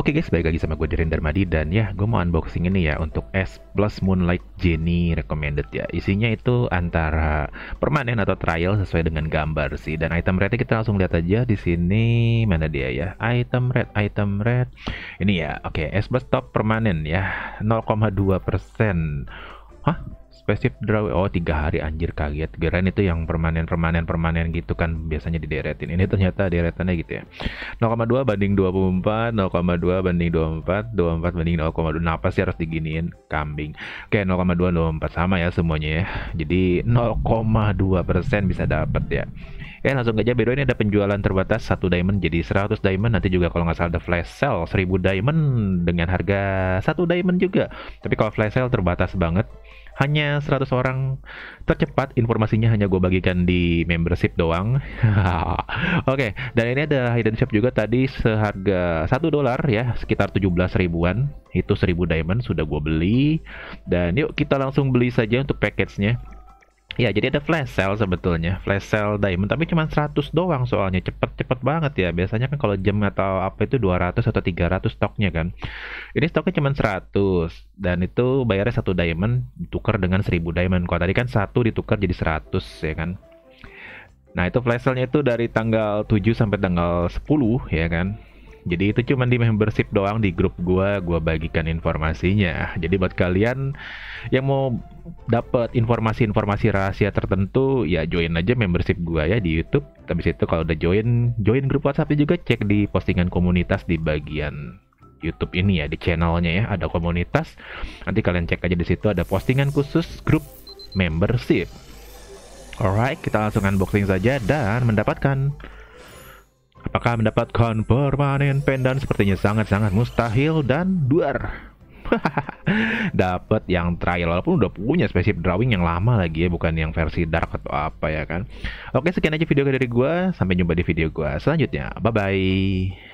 Oke guys, balik lagi sama gue Diren Darmadi dan ya gue mau unboxing ini ya untuk S Plus Moonlight Jenny recommended ya. Isinya itu antara permanen atau trial sesuai dengan gambar sih. Dan item rate kita langsung lihat aja di sini mana dia ya. Item rate, item rate. Ini ya, oke S Plus top permanen ya 0,2 persen. Hah? Spesif draw oh tiga hari anjir kaget. Kirain itu yang permanen permanen permanen gitu kan biasanya di deretin ini ternyata deretannya gitu ya. 0,2 banding 24 0,2 banding 24 24 banding 0,2 nah sih harus diginiin? Kambing. Oke 0,2 0,4 sama ya semuanya ya. Jadi 0,2 persen bisa dapat ya Ya langsung aja beda ini ada penjualan terbatas satu diamond jadi 100 diamond. Nanti juga kalau nggak salah ada flash sale 1000 diamond dengan harga satu diamond juga. Tapi kalau flash sale terbatas banget hanya 100 orang tercepat. Informasinya hanya gue bagikan di membership doang. Oke okay, dan ini ada hidden shop juga tadi seharga satu dolar ya sekitar 17 ribuan. Itu 1000 diamond sudah gue beli. Dan yuk kita langsung beli saja untuk package-nya Ya, jadi ada flash sale sebetulnya, flash sale diamond, tapi cuma 100 doang soalnya, cepet-cepet banget ya. Biasanya kan kalau jam atau apa itu 200 atau 300 stoknya kan. Ini stoknya cuma 100 dan itu bayarnya satu diamond ditukar dengan 1000 diamond. Kalau tadi kan satu ditukar jadi 100 ya kan. Nah, itu flash sale-nya itu dari tanggal 7 sampai tanggal 10 ya kan. Jadi itu cuma di membership doang di grup gua, gua bagikan informasinya. Jadi buat kalian yang mau dapat informasi-informasi rahasia tertentu, ya join aja membership gua ya di YouTube. Habis itu kalau udah join, join grup WhatsApp juga cek di postingan komunitas di bagian YouTube ini ya di channelnya ya ada komunitas. Nanti kalian cek aja di situ ada postingan khusus grup membership. Alright, kita langsung unboxing saja dan mendapatkan Apakah mendapatkan permanen pendan? Sepertinya sangat-sangat mustahil dan duar. dapat yang trial walaupun udah punya spesifik drawing yang lama lagi ya bukan yang versi dark atau apa ya kan. Oke sekian aja video dari gua. Sampai jumpa di video gua selanjutnya. Bye bye